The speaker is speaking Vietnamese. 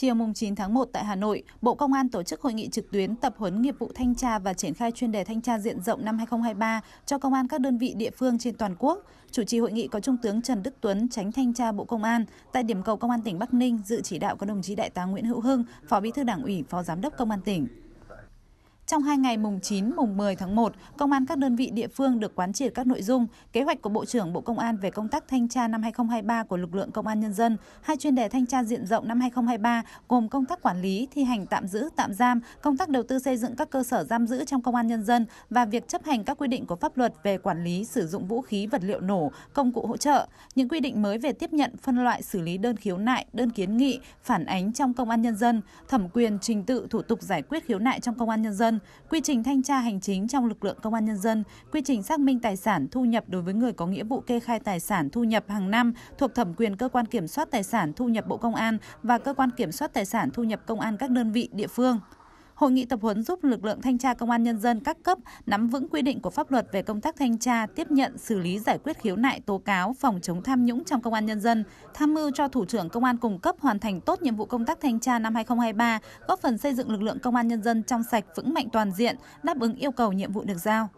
Chiều 9 tháng 1 tại Hà Nội, Bộ Công an tổ chức hội nghị trực tuyến tập huấn nghiệp vụ thanh tra và triển khai chuyên đề thanh tra diện rộng năm 2023 cho công an các đơn vị địa phương trên toàn quốc. Chủ trì hội nghị có Trung tướng Trần Đức Tuấn, tránh thanh tra Bộ Công an. Tại điểm cầu Công an tỉnh Bắc Ninh, dự chỉ đạo có đồng chí Đại tá Nguyễn Hữu Hưng, Phó Bí thư Đảng ủy, Phó Giám đốc Công an tỉnh. Trong hai ngày mùng 9, mùng 10 tháng 1, Công an các đơn vị địa phương được quán triệt các nội dung, kế hoạch của Bộ trưởng Bộ Công an về công tác thanh tra năm 2023 của lực lượng Công an Nhân dân, hai chuyên đề thanh tra diện rộng năm 2023 gồm công tác quản lý, thi hành tạm giữ, tạm giam, công tác đầu tư xây dựng các cơ sở giam giữ trong Công an Nhân dân và việc chấp hành các quy định của pháp luật về quản lý sử dụng vũ khí, vật liệu nổ, công cụ hỗ trợ, những quy định mới về tiếp nhận, phân loại, xử lý đơn khiếu nại, đơn kiến nghị, phản ánh trong Công an Nhân dân, thẩm quyền, trình tự, thủ tục giải quyết khiếu nại trong Công an Nhân dân, quy trình thanh tra hành chính trong lực lượng công an nhân dân, quy trình xác minh tài sản thu nhập đối với người có nghĩa vụ kê khai tài sản thu nhập hàng năm thuộc thẩm quyền cơ quan kiểm soát tài sản thu nhập Bộ Công an và cơ quan kiểm soát tài sản thu nhập công an các đơn vị địa phương. Hội nghị tập huấn giúp lực lượng thanh tra công an nhân dân các cấp nắm vững quy định của pháp luật về công tác thanh tra, tiếp nhận, xử lý giải quyết khiếu nại tố cáo, phòng chống tham nhũng trong công an nhân dân, tham mưu cho thủ trưởng công an cung cấp hoàn thành tốt nhiệm vụ công tác thanh tra năm 2023, góp phần xây dựng lực lượng công an nhân dân trong sạch vững mạnh toàn diện, đáp ứng yêu cầu nhiệm vụ được giao.